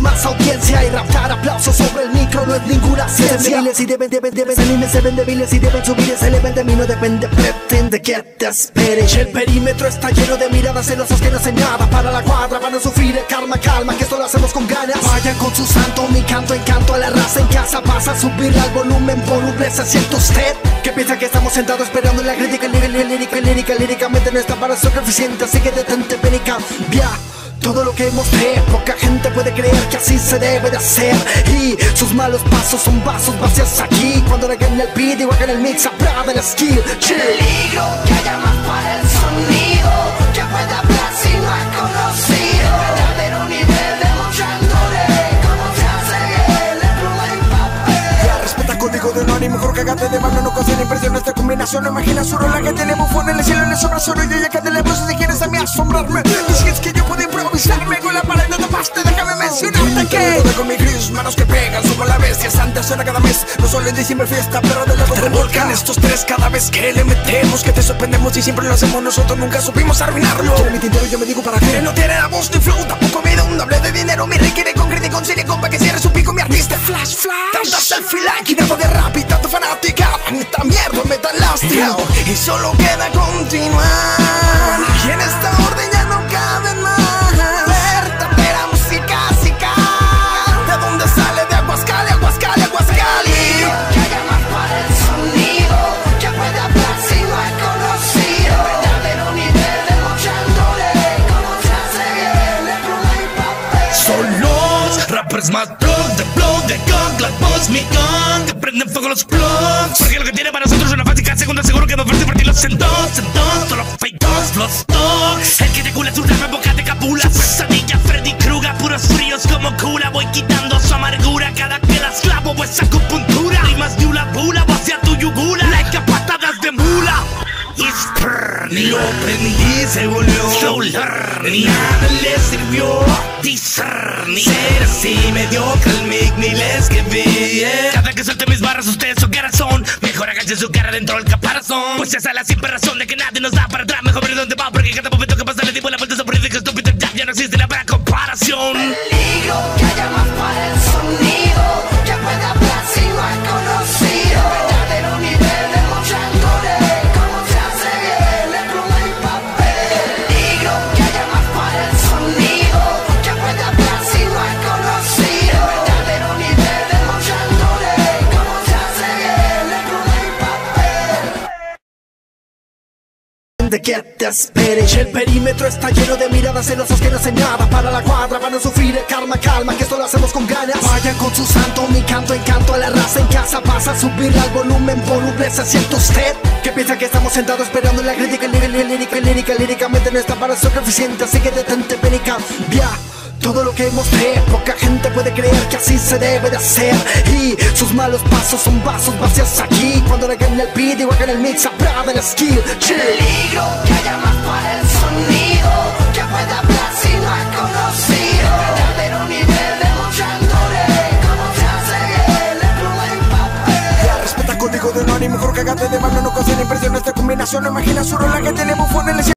más audiencia y raptar aplausos sobre el micro no es ninguna ciencia. Miles y deben, deben, deben, animes se ven débiles y deben subir ese level de mí no depende, pretende que te espere. Y el perímetro está lleno de miradas celosas que no hacen nada para la cuadra van a sufrir el karma, calma, que esto lo hacemos con ganas. Vayan con su santo, mi canto, encanto a la raza en casa Pasa a subirle al volumen, voluble, se siente usted Que piensa que estamos sentados esperando la crítica, lírica, lírica, lírica, líricamente no está para ser eficiente Así que detente, ven y cambia todo lo que mostré, poca gente puede creer que así se debe de hacer Y sus malos pasos son vasos vacíos aquí Cuando le en el beat, que en el mix, aplaude el skill Chill. Peligro que haya más para el sonido Que pueda hablar si no es conocido Verdadero nivel demostrándole cómo se hace el pluma y papel Ya respeta código de anónimo, mejor cagate de mano, no causa impresión esta combinación. No imagina solo la que tiene bufón en el cielo, le sobra solo y ya que te le si quieres a mí asombrarme. Con mi gris, manos que pegan, subo la bestia santa, suena cada mes. No solo en diciembre fiesta, pero de luego revolcan estos tres cada vez que le metemos. Que te sorprendemos y siempre lo hacemos, nosotros nunca supimos arruinarlo. Quiere mi tintero, yo me digo para qué. No tiene la voz ni flow, tampoco me da un doble de dinero. Me requiere con crítica, con silicón para que cierre su pico, mi artista. Flash, flash. Tanta selfie like y nada de rap y tanto fanática. Esta mierda me da lástima. Y solo queda continuar. En Los rappers más pro de flow de gang, la voz mi gang, que prenden fuego los plugs. Porque lo que tiene para nosotros es una fácil segunda, seguro que va a partir partirlos en dos, los fake dogs, los. El que te cula rap en boca de capula, pesadilla, Freddy Krueger, puros fríos como cula. Voy quitando su amargura cada que las clavo, pues acupuntura. Más de una bula, voy hacia tu yugula, lo aprendí, se volvió. Learning Nada le sirvió discernir Ser así mediocre el mic ni le escribí yeah. Cada que suelte mis barras ustedes su cara son. Mejor agache su cara dentro del caparazón. Pues esa es la simple razón de que nadie nos da para atrás. Mejor ver dónde va porque cada momento que pasa le digo la vuelta sobre que estúpido. Ya, ya no existe la para de que te espere. El perímetro está lleno de miradas celosas que no hacen nada Para la cuadra. Van a sufrir el karma, calma Que esto lo hacemos con ganas. Vayan con su santo, mi canto, encanto a la raza. En casa Pasa a subirle al volumen, voluble, se siente usted Que piensa que estamos sentados esperando la crítica Lírica, lírica, lírica, líricamente no está para ser eficiente Así que detente, ven y todo lo que mostré, poca gente puede creer que así se debe de hacer. Y sus malos pasos son vasos vacíos aquí. Cuando le en el beat, que en el mix, aplaude el skill. Chill. Peligro que haya más para el sonido. Que pueda hablar si no es conocido. Verdadero nivel demostrándole cómo se hace el pluma y papel. Ya respeta código de anónimo, mejor cagate de mano, no causa impresión. Esta combinación, no imagina solo la que tiene en el cielo.